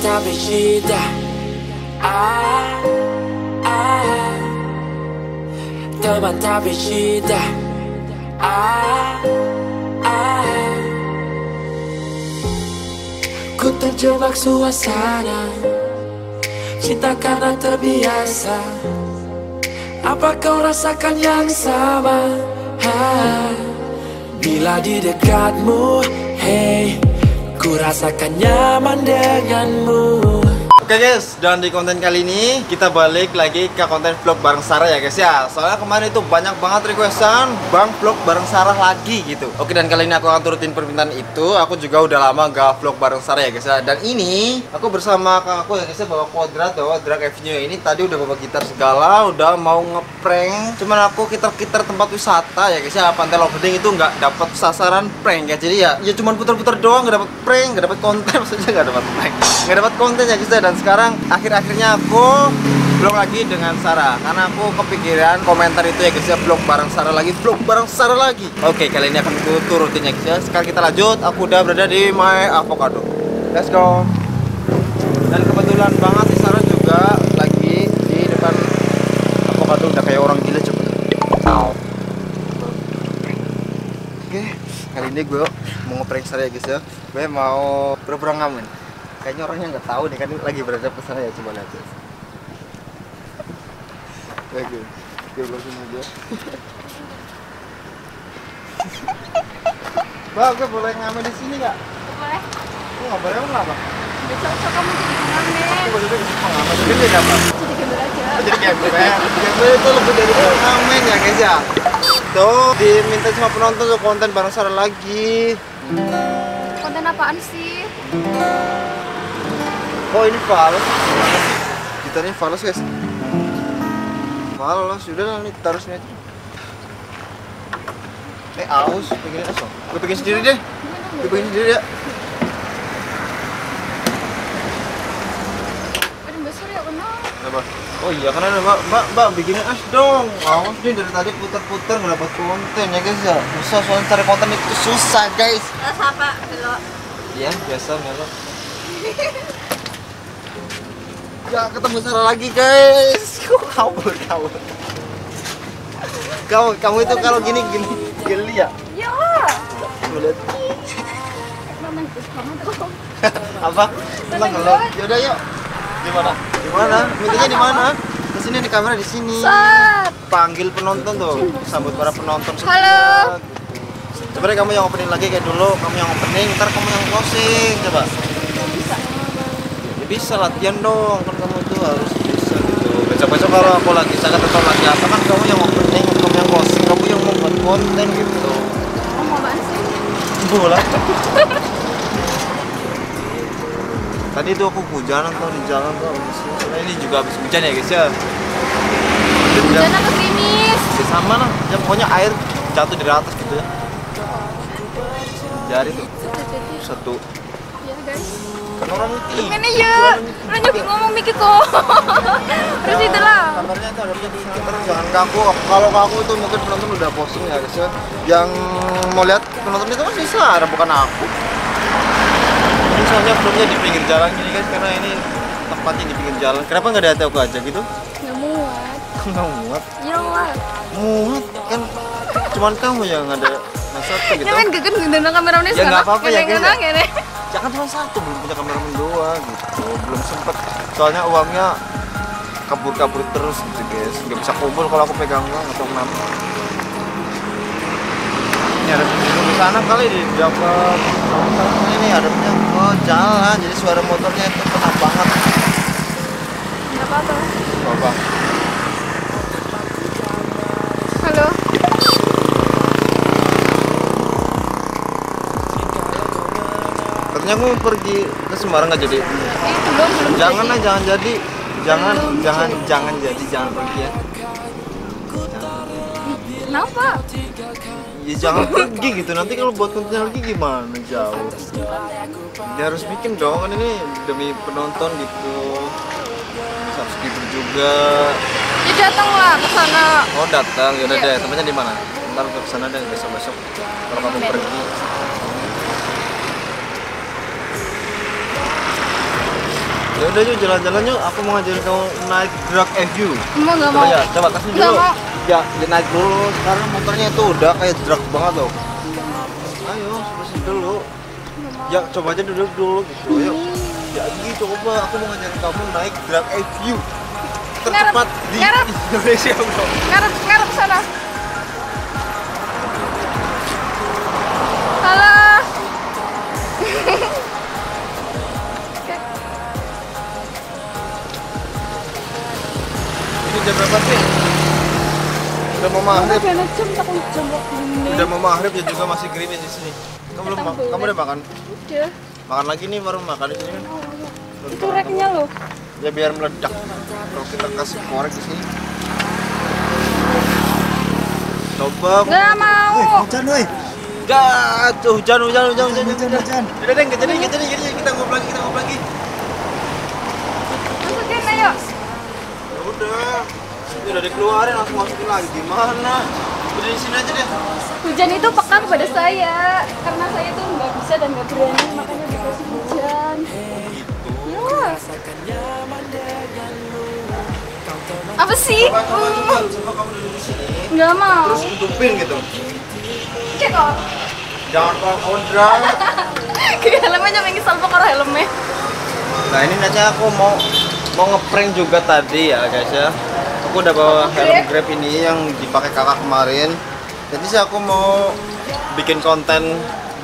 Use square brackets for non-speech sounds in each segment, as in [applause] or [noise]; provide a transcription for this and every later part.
tapi shida ah, ah. Teman tapi shida ah, ah. Ku terjebak suasana Cinta karena terbiasa Apa kau rasakan yang sama? Ha, bila di dekatmu Hey, ku rasakan nyaman denganmu. Oke guys, dan di konten kali ini kita balik lagi ke konten vlog bareng Sarah ya guys ya. Soalnya kemarin itu banyak banget requestan Bang vlog bareng Sarah lagi gitu. Oke dan kali ini aku akan turutin permintaan itu. Aku juga udah lama gak vlog bareng Sarah ya guys ya. Dan ini aku bersama kakak aku ya guys ya Bawa kuadrat, bawa drag avenue. Ini Tadi udah bawa gitar segala, udah mau ngeprank Cuman aku kitar-kitar tempat wisata ya guys ya. Pantai Lobeding itu nggak dapat sasaran prank ya. Jadi ya, ya cuman putar-putar doang gak dapat prank, gak dapat konten. [laughs] Maksudnya gak dapat prank. Gak dapat konten ya guys ya. Dan sekarang akhir-akhirnya aku vlog lagi dengan Sarah. Karena aku kepikiran komentar itu ya guys ya. Vlog bareng Sarah lagi vlog bareng Sarah lagi. Oke kali ini akan aku turutin ya guys ya. Sekarang kita lanjut. Aku udah berada di My Avocado. Let's go. Dan kebetulan banget nih Sarah juga lagi di depan Avocado udah kayak orang gila coba oke kali ini gue mau ngeprank Sarah ya guys ya gue mau pura-pura ngamen kayaknya orangnya nggak tahu nih kan lagi berada ke sana ya coba lihat ya oke dia langsung aja Bang, gue boleh ngamen di sini nggak? Boleh. Gue nggak boleh emang apa? Besok-besok kamu jadi pengamen. Gue jadi pengamen, jadi apa? Jadi gembel aja. Jadi gembel? Gembel itu lebih dari pengamen ya guys ya Tuh, diminta sama penonton tuh konten bareng Sarah lagi. Konten apaan sih? Oh ini fals. Gitarnya fals guys. Fals, udah lah nih taruh sini aja. Eh aus, bikin aus Gue bikin sendiri deh. Gue bikin sendiri ya. Ada besar ya benar. Apa? Oh iya karena ada mbak, mbak, mbak bikinin es dong Awas nih dari tadi puter-puter nggak dapat konten ya guys ya Susah soalnya cari konten itu susah guys Terus apa? Belok. Iya biasa melo Ya [laughs] ketemu Sarah lagi guys [laughs] Kok kabur kabur Kamu, kamu itu kalau gini gini geli ya Ya. Kamu tuh. [laughs] apa? Senang kalau yaudah yuk Gimana? Di mana? Mintanya di mana? Di sini di kamera di sini. Panggil penonton tuh, sambut para penonton. semua. Halo. Coba deh kamu yang opening lagi kayak dulu, kamu yang opening, ntar kamu yang closing, coba. Ya bisa latihan dong, kan kamu tuh harus bisa gitu. Besok-besok kalau aku lagi sakit atau lagi apa kan kamu yang opening, kamu yang closing, kamu yang membuat konten gitu. Kamu apaan sih? Bola. [laughs] Tadi tuh aku hujanan tuh di jalan tuh. Soalnya ini juga habis hujan ya guys ya. Hujan apa gerimis? ya sama lah ya pokoknya air jatuh dari atas gitu ya jari tuh satu Ya guys. kan orang itu Ini ya. Lu nyuki ngomong mikir kok. [laughs] Terus itu lah. tuh ada di jangan kaku kalau kaku itu mungkin penonton udah posting ya guys ya yang mau lihat penonton itu masih Sarah bukan aku soalnya filmnya di pinggir jalan gini guys karena ini tempatnya di pinggir jalan. Kenapa nggak ada aku aja gitu? Nggak muat. [laughs] nggak muat? Ya lah. muat. Kan cuman kamu yang ada satu gitu. Jangan gegen gendeng kameramen Ya, nggak apa-apa ya, guys, ya. ya. jangan cuma satu belum punya kameramen dua gitu. Belum sempet. Soalnya uangnya kabur-kabur terus gitu guys. Nggak bisa kumpul kalau aku pegang uang atau kenapa ini ada di sana kali di dapat ini ademnya ke jalan jadi suara motornya itu kena banget Nggak apa-apa. coba Halo. katanya aku mau pergi ke Semarang nggak jadi Eh, belum belum. jangan lah jangan jadi jangan Belum jangan jadi. jangan jadi jangan pergi ya Kenapa? ya jangan pergi gitu nanti kalau buat konten lagi gimana jauh ya harus bikin dong kan ini demi penonton gitu subscriber juga Ya datanglah ke sana. oh datang ya udah Iya. deh tempatnya di mana ntar ke sana deh besok besok kalau kamu pergi Ya udah yuk jalan-jalan yuk. Aku mau ngajarin kamu naik drag FU. Mau nggak mau? ya, coba kasih dulu. mau. Ya, ya naik dulu. Sekarang motornya itu udah kayak drag banget loh. Ayo, terusin dulu. Ya, coba aja duduk dulu gitu. Ayo. Ya, gitu coba. Aku mau ngajarin kamu naik drag FU. Tercepat di ngarep. Indonesia, bro. Ngarep, ngarep sana. Halo. [laughs] Ini jam berapa sih? Udah mau maghrib. Ini. Udah mau maghrib ya juga masih gerimis di sini. Kamu belum kamu udah makan? Udah. Makan lagi nih baru makan di sini. Itu reknya loh. Ya biar meledak. Kalau kita kasih korek di sini. Coba. Nggak mau. Hujan woi. Gak, tuh hujan hujan hujan hujan hujan hujan. Udah deh, nggak jadi nggak jadi kita ngobrol lagi kita ngobrol lagi. Masukin ayo. Ya udah. Ini udah dikeluarin langsung masukin lagi gimana? Udah di sini aja deh. Hujan itu peka kepada saya karena saya tuh nggak bisa dan nggak berani makanya dikasih hujan. Ya. Apa sih? Coba coba coba coba kamu duduk di sini. Nggak mau. Terus hidupin gitu. Cek kok. Jangan kalau kodra. [laughs] Kayak helmnya nyampe ngisal pokoknya helmnya. Nah ini nanti aku mau mau ngeprank juga tadi ya guys ya. Aku udah bawa helm Grab. Ini yang dipakai kakak kemarin. Jadi sih aku mau bikin konten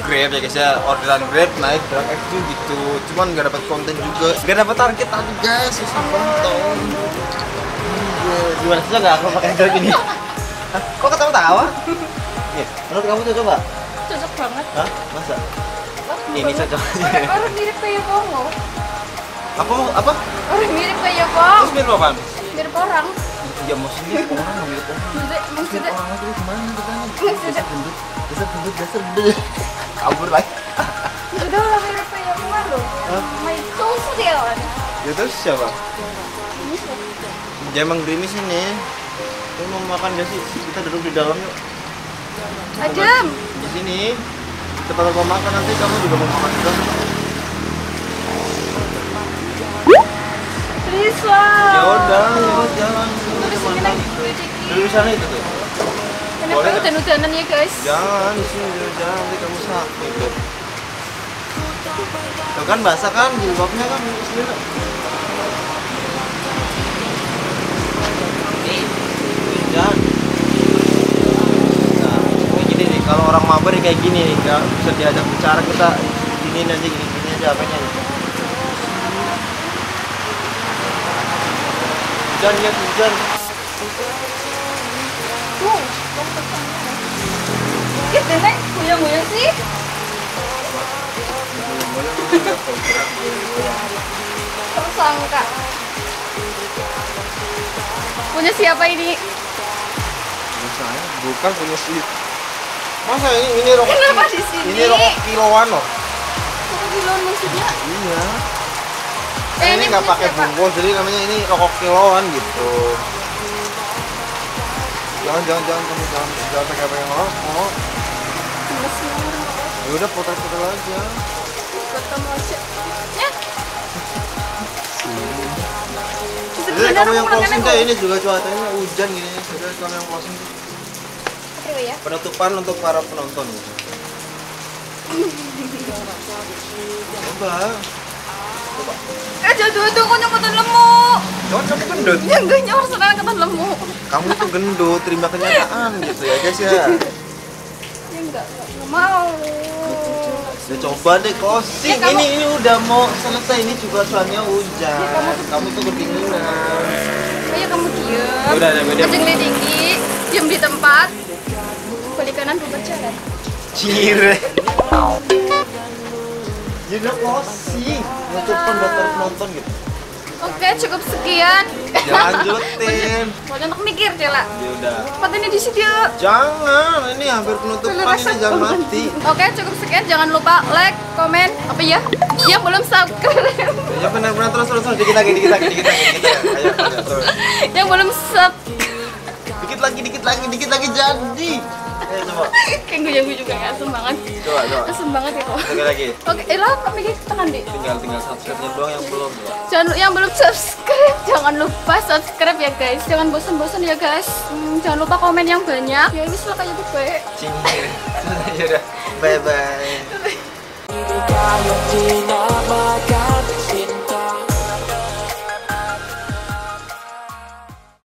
Grab ya guys ya. Orderan Grab naik drag FQ gitu. Cuman nggak dapat konten juga. Nggak dapat target tadi guys. Susah banget tau. Gimana sih nggak aku pakai Grab ini? Hah? Kok ketawa-tawa? Iya, menurut kamu tuh coba? Cocok banget. Hah? Masa? Ini cocok. Orang, orang mirip kayak Pongo. Apa? Apa? Orang mirip kayak Pong. Terus mirip apaan? Mirip orang. Ya maksudnya orang nggak mirip orang. Maksudnya, orang itu gimana gimana? maksudnya, gendut, dasar gendut, dasar gendut. Kabur lagi. maksudnya orang mirip kayak Pong loh. My toes dia kan. Ya terus siapa? Dia emang gerimis ini. Lu mau makan gak sih? Kita duduk di dalam yuk. Adam. Di sini. Tempat aku makan nanti kamu juga mau makan juga. Ya udah, ya udah jalan. Gue. Duduk di sana itu tuh. Kenapa hujan-hujanan ya guys? Jangan di sini dulu jangan nanti kamu sakit. Tuh. Tuh kan basah kan jilbabnya kan tuh. Hujan. Nah, gini nih, kalau orang mabar ya kayak gini nih, nggak bisa diajak bicara kita gini aja gini gini aja apanya nih. Hujan ya hujan. Nek, guyang-guyang sih. Tersangka. Punya siapa ini? Punya saya bukan punya si masa ini ini rokok Kenapa di sini? ini rokok kiloan loh Satu kiloan maksudnya? iya Eh, ini nggak pakai bungkus jadi namanya ini rokok kiloan gitu jangan jangan jangan kamu jangan jangan pakai pakai rokok ya udah foto-foto aja kamu aja. Ya. jadi kamu yang closing deh ini juga cuacanya hujan gini jadi kamu yang closing ya. penutupan untuk para penonton gitu. coba Eh jatuh itu kok nyangkutan lemu. jangan kamu gendut Ya enggak nyawar senang angkatan lemu. kamu tuh gendut terima kenyataan gitu ya guys ya Mau. Ya coba deh closing. Ya, kamu- Ini ini udah mau selesai ini juga soalnya hujan. Ya, kamu tuh- kamu tuh kedinginan. Ayo kamu diam. Udah, udah, udah. Tinggi, diam di tempat. Balik kanan bukan jalan. Cire. Ya udah closing. Penutupan buat para penonton gitu. Oke, cukup sekian. Ya lanjutin. [laughs] Banyak untuk mikir, Cela. Ya udah. Ini di sini. Jangan, ini hampir penutupan ini jangan mati. Oke, cukup sekian. Jangan lupa like, komen, apa ya? Yang belum subscribe. Ya benar-benar terus terus terus dikit lagi dikit lagi dikit lagi dikit lagi. Ayo, ayo terus. [laughs] yang belum sub Dikit lagi dikit lagi dikit lagi jadi. Ayo coba. Kayak gue juga ya, asem banget. Coba, coba. Asem banget ya kok. Sekali lagi. Oke, eh lah kok mikir tekan di. Tinggal tinggal subscribe-nya doang yang belum. coba. Jangan yang belum subscribe, jangan lupa subscribe ya guys. Jangan bosan-bosan ya guys. Hmm, jangan lupa komen yang banyak. Ya wis lah kayak gitu. Ya udah. Bye bye.